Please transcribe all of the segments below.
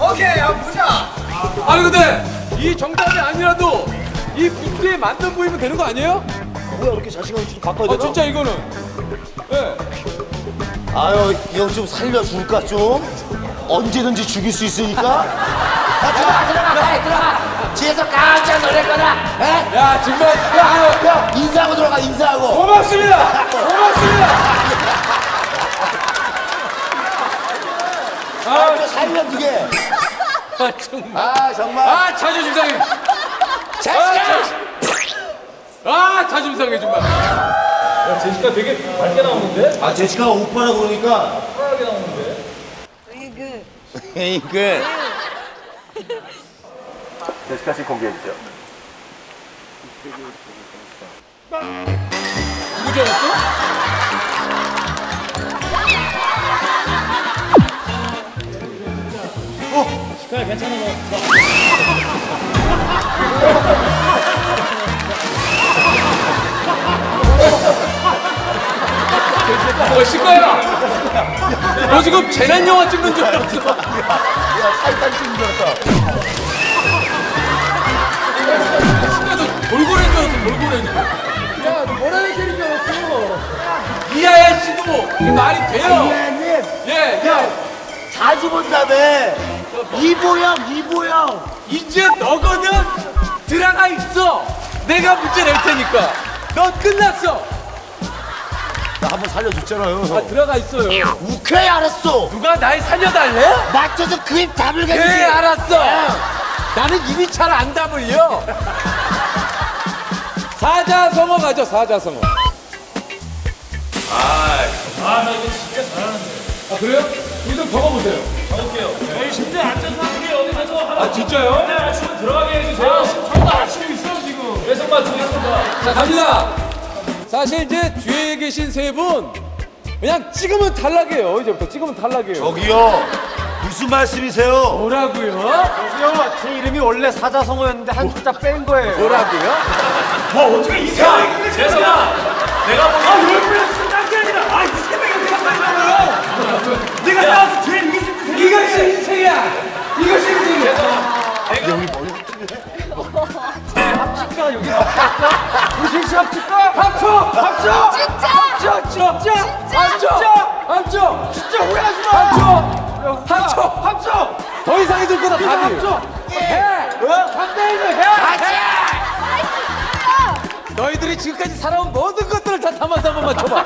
오케이 한번 보자 아니 근데 이 정답이 아니라도 이 붓기에 맞는 부위면 되는 거 아니에요? 뭐야 이렇게 자신감 좀 바꿔야 아 되나? 진짜 이거는 예. 아유 이형 좀 살려줄까 좀? 언제든지 죽일 수 있으니까 아, 들어가 들어가 빨리 들어가 뒤에서 깜짝 놀랄 거다 에? 야 정말 야, 야 인사하고 들어가 인사하고 고맙습니다 고맙습니다 아, 좀 살려주게 아 정말. 아 정말. 아 자존심 상해. 아, 자, 아 자존심 상해 정말. 제시카 되게 밝게 나오는데? 아 제시카가 오빠라고 그러니까. 편하게 나오는데? 으이그. 에이그. 제시카 씨 공개해 주죠. 누구 줄 알았어? 괜찮아 너. 어 시꺼야 너 지금 재난 영화 찍는 줄 알았어. 야 타이탄 찍는 줄 알았다. 시꺼도 돌고래인 줄 알았어 돌고래인 야너 뭐라는 캐릭줄 알았어. 이하야 씨도 이게 말이 돼요? 예, 야. 예. 자주 본다며. 이보영 이보영 이제 너거든? 들어가 있어. 내가 문제 낼 테니까. 넌 끝났어. 나 한 번 살려줬잖아요 아 들어가 있어요. 오케이 알았어. 누가 날 살려달래? 맞춰서 그 입 다물겠지 그래 알았어. 나는 입이 잘 안 다물려. 사자성어 가죠 사자성어. 아, 나 이거 진짜 잘하는데. 아 그래요? 이거 좀 적어보세요 가볼게요. 저희 심지어 앉아서 우리 어디 가서 하나. 아 진짜요? 네, 아침에 들어가게 해주세요. 저도 아침에 있어요, 지금. 맡고 있습니다. 자 갑니다 사실 이제 뒤에 계신 세 분 그냥 찍으면 탈락이에요 이제부터 찍으면 탈락이에요 저기요 무슨 말씀이세요 뭐라고요? 형, 제 이름이 원래 사자성어였는데 한 글자 뺀 거예요 뭐라고요? 와, 어떻게 이 세명이 재석아! 내가 보기. 아, 얼굴에 진짜 딴게 아니라. 아, 이 세명이 어떻게 살려고요? 나와서 제일 위기 있는 이것이 인생이야 이것이 인생이야 합칠까 여기 합칠까? 우리 씨 합칠까? 합쳐 합쳐 진짜 합쳐 진짜 합쳐 합쳐 진짜 오해하지 마 합쳐 합쳐 합쳐 더 이상 해줄 거다 답이 합쳐 해 3대1을 해 너희들이 지금까지 살아온 모든 것들을 다 담아서 한번 맞춰봐.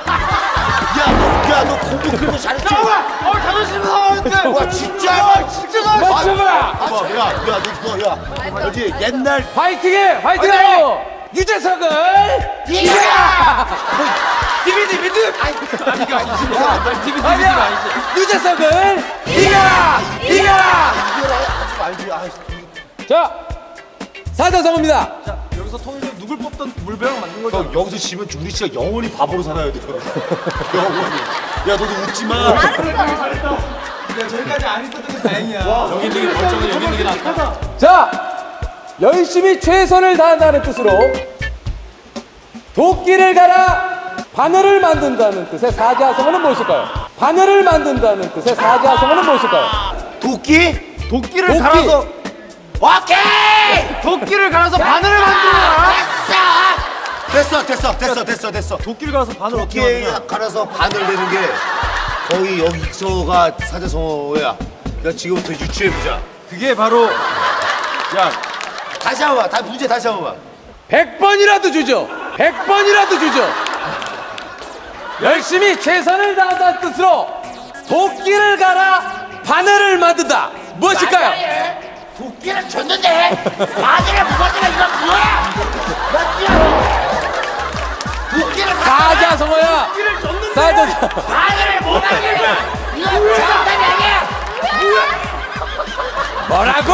야너야너 공부 그래도 잘했지? 어 자존심 상하는데. 와 진짜? 진짜 나 맞춰봐. 야야너 그거 야 뭐지? 옛날 화이팅해! 화이팅하고! 유재석을 이겨라! 디비디 비드 아니가 아니지. 디비디 비드가 아니지. 유재석을 이겨라! 이겨라! 하지 말지. 아, 자 사자성어입니다. 여기서 통일 뽑던 물배랑 맞는 거죠? 형 여기서 지면 우리 진짜 영원히 바보로 살아야 돼요 영원히 야 너도 웃지 마 야 저기까지 안 있었던 게 다행이야 여기 있는 게 멀쩡해, 여기 있는 게 낫다. 자 열심히 최선을 다한다는 뜻으로 도끼를 갈아 바늘을 만든다는 뜻의 사자성어는 무엇일까요? 바늘을 만든다는 뜻의 사자성어는 무엇일까요? 도끼? 도끼를 도끼. 갈아서 오케이! 도끼를 갈아서 바늘을 만들어! 됐어 됐어 됐어 됐어 됐어. 도끼를 갈아서 바늘 어떻게 도끼에 만드냐 갈아서 바늘 내는 게 거의 여기서가 사자성어야. 야 지금부터 유추해보자. 그게 바로 야 다시 한번 봐. 다, 문제 다시 한번 봐. 100번이라도 주죠. 100번이라도 주죠. 열심히 최선을 다한다는 뜻으로 도끼를 갈아 바늘을 만든다. 무엇일까요? 도끼를 줬는데 바늘을 부서지면 이건 뭐야 도끼를 사자성어야. 사자성어 바늘을 못 하겠냐 이건 정답이 아니야. 뭐라고?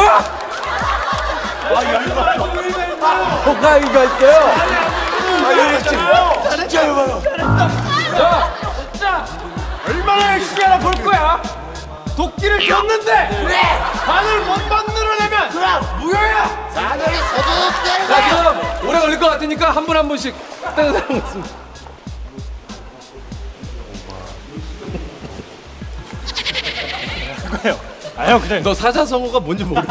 호가이가 있어요? 진짜 열받아. 얼마나 열심히 하나 볼 거야 도끼를 꼈는데 그래. 바늘 못 만들어내면 그럼 무효야. 서둑대는 자 거야 그럼 오래 걸릴 것 같으니까 한 분 한 분씩 따라가겠습니다 아형 근데 너 사자성어가 뭔지 모르